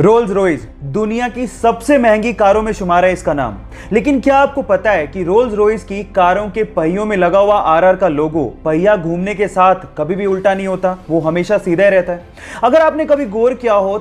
Rolls Royce दुनिया की सबसे महँगी कारों में शुमार है इसका नाम। लेकिन क्या आपको पता है कि रोल्स रॉयस की कारों के पहियों में लगा हुआ आरआर का लोगो पहिया घूमने के साथ कभी भी उल्टा नहीं होता, वो हमेशा सीधा रहता है। अगर आपने कभी गौर किया हो